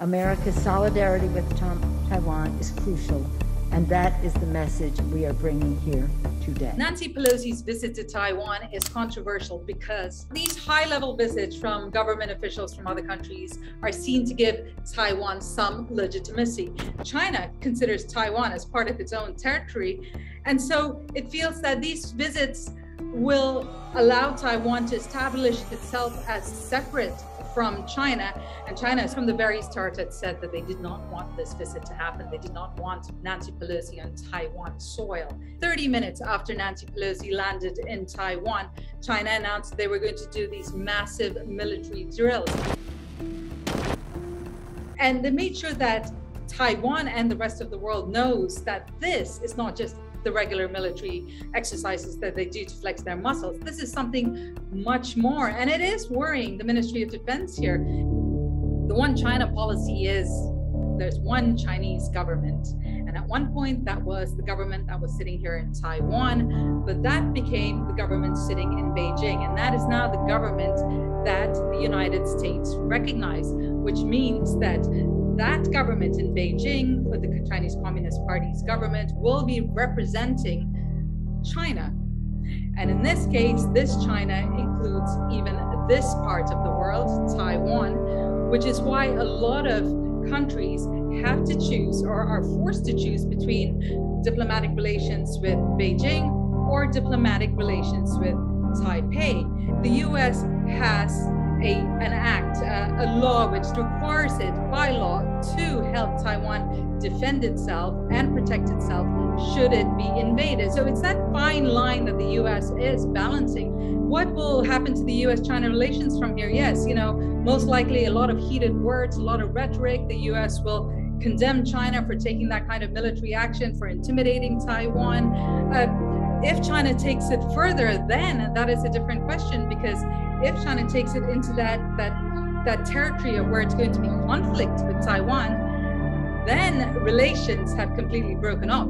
America's solidarity with Taiwan is crucial, and that is the message we are bringing here today. Nancy Pelosi's visit to Taiwan is controversial because these high level visits from government officials from other countries are seen to give Taiwan some legitimacy. China considers Taiwan as part of its own territory, and so it feels that these visits will allow Taiwan to establish itself as separate from China. And China, from the very start, had said that they did not want this visit to happen. They did not want Nancy Pelosi on Taiwan soil. 30 minutes after Nancy Pelosi landed in Taiwan, China announced they were going to do these massive military drills. And they made sure that Taiwan and the rest of the world knows that this is not just the regular military exercises that they do to flex their muscles. This is something much more, and it is worrying the Ministry of Defense here. The one China policy is there's one Chinese government. And at one point, that was the government that was sitting here in Taiwan, but that became the government sitting in Beijing. And that is now the government that the United States recognize, which means that that government in Beijing, with the Chinese Communist Party's government, will be representing China. And in this case, this China includes even this part of the world, Taiwan, which is why a lot of countries have to choose or are forced to choose between diplomatic relations with Beijing or diplomatic relations with Taipei. The US has a, an act, uh, a law which requires it by law to help Taiwan defend itself and protect itself should it be invaded. So it's that fine line that the US is balancing. What will happen to the US China relations from here? Yes, you know, most likely a lot of heated words, a lot of rhetoric. The US will condemn China for taking that kind of military action, for intimidating Taiwan. Uh, if China takes it further, then that is a different question because if China takes it into that that that territory of where it's going to be conflict with Taiwan, then relations have completely broken up.